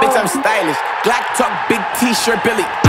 Bitch, I'm stylish. Black talk, big t-shirt, Billy.